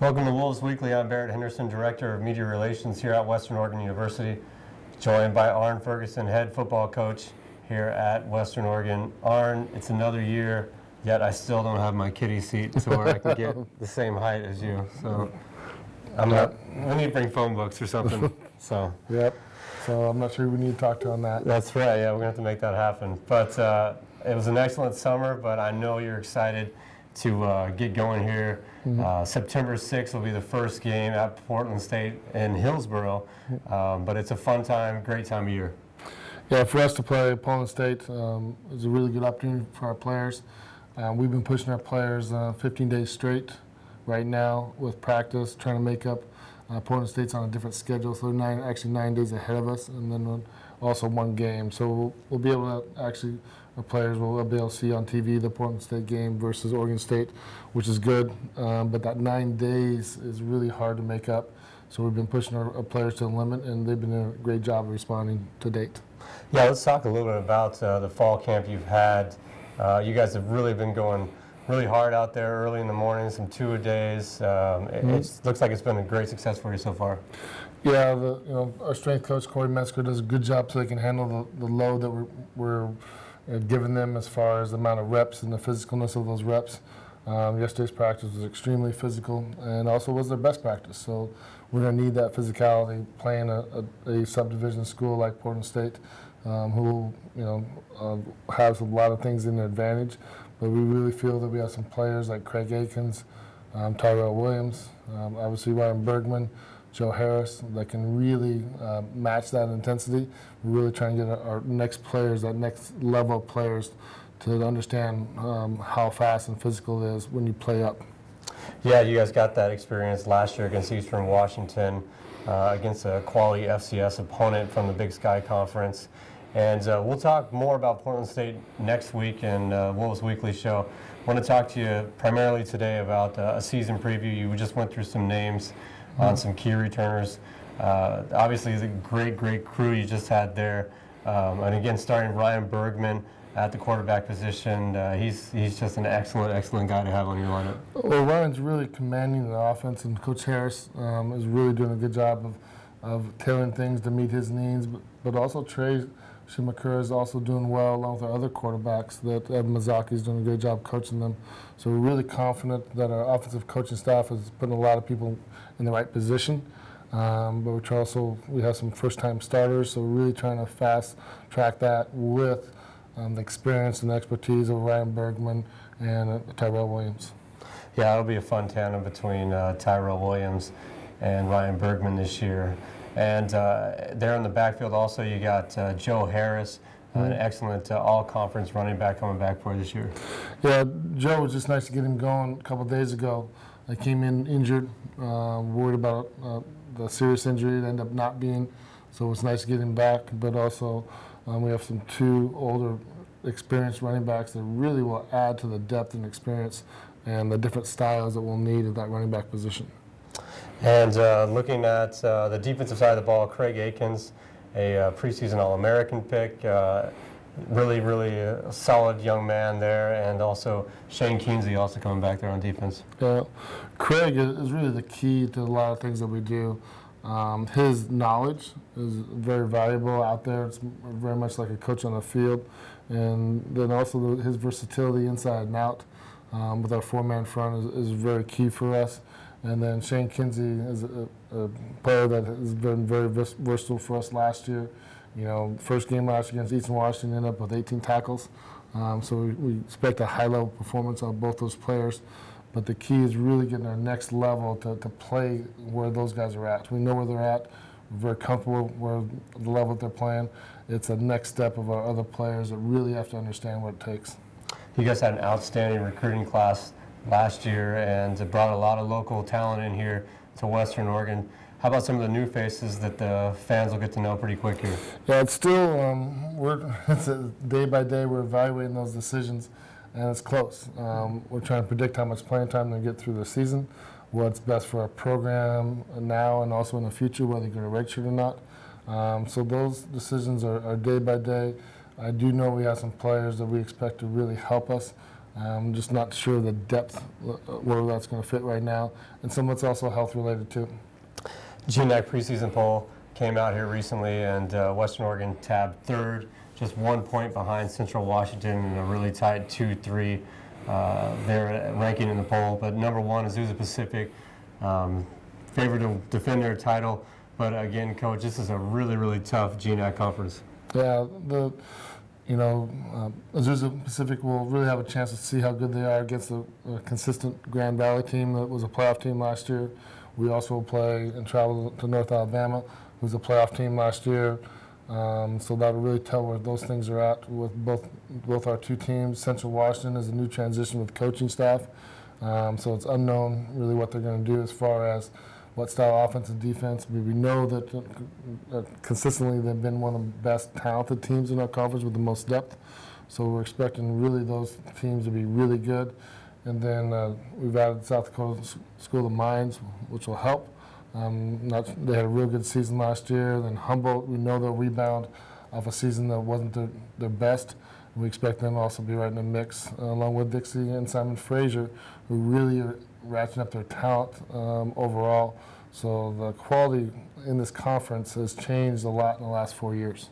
Welcome to Wolves Weekly. I'm Barrett Henderson, Director of Media Relations here at Western Oregon University, joined by Arn Ferguson, head football coach here at Western Oregon. Arn, it's another year, yet I still don't have my kitty seat to where I can get the same height as you. So I'm not, we need to bring phone books or something. So Yep. So I'm not sure we need to talk to on that. that's right, yeah, we're gonna have to make that happen. But uh, it was an excellent summer, but I know you're excited to uh, get going here. Uh, September 6th will be the first game at Portland State in Hillsboro, um, but it's a fun time, great time of year. Yeah, for us to play Portland State um, is a really good opportunity for our players. Uh, we've been pushing our players uh, 15 days straight right now with practice, trying to make up. Uh, Portland State's on a different schedule, so they're nine, actually nine days ahead of us, and then also one game. So we'll, be able to actually, our players will be able to see on TV the Portland State game versus Oregon State, which is good. Um, but that nine days is really hard to make up. So we've been pushing our, our players to the limit, and they've been doing a great job of responding to date. Yeah, let's talk a little bit about uh, the fall camp you've had. Uh, you guys have really been going really hard out there early in the morning, some two a days. Um, it it's, looks like it's been a great success for you so far. Yeah, the, you know, our strength coach Corey Metzger does a good job so they can handle the, the load that we're, we're uh, giving them as far as the amount of reps and the physicalness of those reps. Um, yesterday's practice was extremely physical and also was their best practice. So we're going to need that physicality playing a, a, a subdivision school like Portland State, um, who you know uh, has a lot of things in their advantage. But we really feel that we have some players like Craig Aikens, um, Tyrell Williams, um, obviously Ryan Bergman, Joe Harris that can really uh, match that intensity. We're really trying to get our, our next players, that next level players, to understand um, how fast and physical it is when you play up. Yeah, you guys got that experience last year against Eastern Washington, uh, against a quality FCS opponent from the Big Sky Conference. And uh, we'll talk more about Portland State next week in uh, Wolves Weekly Show. I want to talk to you primarily today about uh, a season preview. You just went through some names on some key returners. Uh, obviously, a great, great crew you just had there. Um, and again, starting Ryan Bergman at the quarterback position. Uh, he's he's just an excellent, excellent guy to have on your lineup. Well, Ryan's really commanding the offense, and Coach Harris um, is really doing a good job of, of tailoring things to meet his needs. But, but also Trey Shimakura is also doing well along with our other quarterbacks. That Evan Mazaki is doing a great job coaching them. So we're really confident that our offensive coaching staff is putting a lot of people in the right position. Um, but we're also we have some first-time starters, so we're really trying to fast track that with um, the experience and expertise of Ryan Bergman and uh, Tyrell Williams. Yeah, it'll be a fun tandem between uh, Tyrell Williams and Ryan Bergman this year. And uh, there in the backfield also you got uh, Joe Harris, uh, an excellent uh, all-conference running back coming back for this year. Yeah, Joe was just nice to get him going a couple of days ago. I came in injured, uh, worried about uh, the serious injury it ended up not being. So it was nice to get him back, but also um, we have some two older experienced running backs that really will add to the depth and experience and the different styles that we'll need at that running back position. And uh, looking at uh, the defensive side of the ball, Craig Aikens, a uh, preseason All-American pick, uh, really, really solid young man there, and also Shane Keensley also coming back there on defense. Uh, Craig is, really the key to a lot of things that we do. Um, his knowledge is very valuable out there. It's very much like a coach on the field. And then also his versatility inside and out um, with our four-man front is, is very key for us. And then Shane Kinsey is a, a player that has been very vers- versatile for us last year. You know, first game last against Eastern Washington ended up with 18 tackles. Um, so we, we expect a high-level performance out of both those players. But the key is really getting our next level to, to play where those guys are at. We know where they're at. We're very comfortable where the level that they're playing. It's a next step of our other players that really have to understand what it takes. You guys had an outstanding recruiting class last year and it brought a lot of local talent in here to Western Oregon. How about some of the new faces that the fans will get to know pretty quick here? Yeah, it's still um, we're it's a day by day. We're evaluating those decisions, and it's close. Um, we're trying to predict how much playing time they get through the season, what's best for our program now and also in the future, whether they get a redshirt or not. Um, so those decisions are, are day by day. I do know we have some players that we expect to really help us I'm just not sure the depth uh, where that's going to fit right now, and some of it's also health related too. GNAC preseason poll came out here recently, and uh, Western Oregon tabbed third, just one point behind Central Washington in a really tight 2-3 uh, their ranking in the poll. But number one is Azusa Pacific, um, favored to defend their title. But again, coach, this is a really, really tough GNAC conference. Yeah, the you know um, Azusa Pacific will really have a chance to see how good they are against a, a consistent Grand Valley team that was a playoff team last year. We also play and travel to North Alabama, who's a playoff team last year. Um, so that'll really tell where those things are at with both both our two teams. Central Washington is a new transition with coaching staff, um, so it's unknown really what they're going to do as far as what style offense and defense. We, we know that uh, consistently they've been one of the best talented teams in our conference with the most depth. So we're expecting really those teams to be really good. And then uh, we've added South Dakota School of Mines, which will help. Um, not, they had a real good season last year. Then Humboldt, we know they'll rebound off a season that wasn't their, their best. We expect them to also be right in the mix, uh, along with Dixie and Simon Fraser, who really are ratcheting up their talent um, overall. So the quality in this conference has changed a lot in the last four years.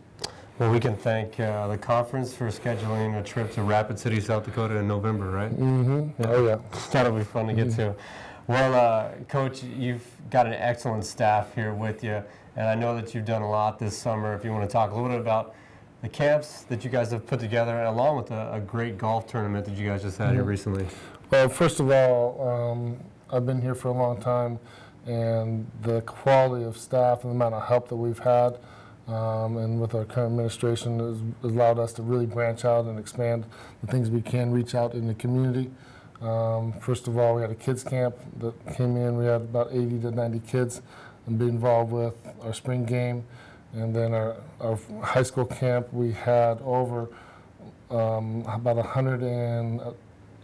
Well, we can thank uh, the conference for scheduling a trip to Rapid City, South Dakota in November, right? Mm-hmm. Oh, yeah. That'll be fun to get mm-hmm. to. Well, uh, Coach, you've got an excellent staff here with you, and I know that you've done a lot this summer. If you want to talk a little bit about the camps that you guys have put together, along with a, a great golf tournament that you guys just had mm-hmm. here recently. Well, first of all, um, I've been here for a long time, and the quality of staff and the amount of help that we've had, um, and with our current administration, has, allowed us to really branch out and expand the things we can reach out in the community. Um, first of all, we had a kids camp that came in. We had about 80 to 90 kids and be involved with our spring game. And then our, our high school camp, we had over um, about 100 and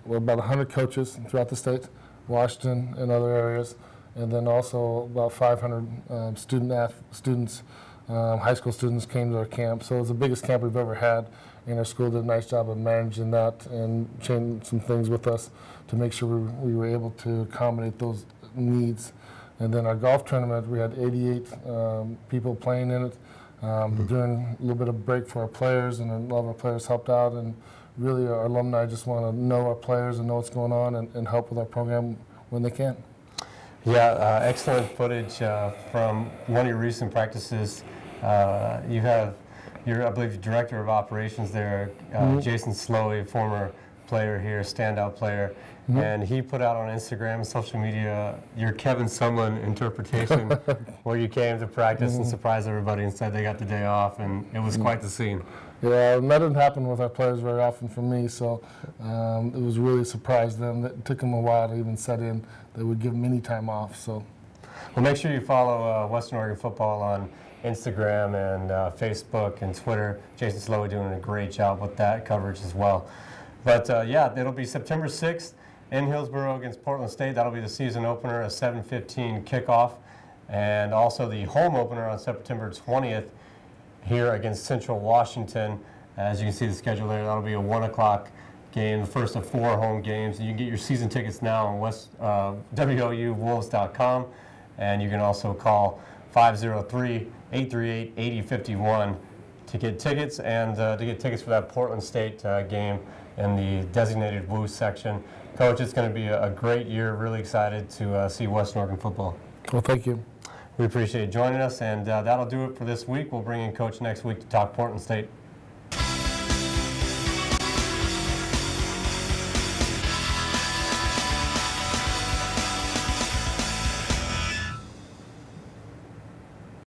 well, about 100 coaches throughout the state, Washington and other areas, and then also about 500 um, student students, um, high school students came to our camp. So it was the biggest camp we've ever had and our school did a nice job of managing that and changing some things with us to make sure we, we were able to accommodate those needs. And then our golf tournament, we had 88 um, people playing in it. Um, mm-hmm. During a little bit of break for our players, and a lot of our players helped out. And really, our alumni just want to know our players and know what's going on and, and help with our program when they can. Yeah, uh, excellent footage uh, from one of your recent practices. Uh, you have you're, I believe, director of operations there, uh, mm-hmm. Jason Slowey, former player here, standout player, mm-hmm. and he put out on Instagram and social media your Kevin Sumlin interpretation, where you came to practice mm-hmm. and surprised everybody and said they got the day off, and it was quite the scene. Yeah, that didn't happen with our players very often for me, so um, it was really a surprise them. It took them a while to even set in. They would give them any time off. So, well, make sure you follow uh, Western Oregon football on Instagram and uh, Facebook and Twitter. Jason Slowey doing a great job with that coverage as well. But uh, yeah, it'll be September 6th in Hillsboro against Portland State. That'll be the season opener, a 7:15 kickoff, and also the home opener on September 20th here against Central Washington. As you can see the schedule there, that'll be a one o'clock game, the first of four home games. You can get your season tickets now on West uh, WOUWolves.com, and you can also call 503 838 8051 to get tickets and uh, to get tickets for that Portland State uh, game in the designated Woo section. Coach, it's going to be a, a, great year. Really excited to uh, see Western Oregon football. Well, thank you. We appreciate you joining us, and uh, that'll do it for this week. We'll bring in Coach next week to talk Portland State.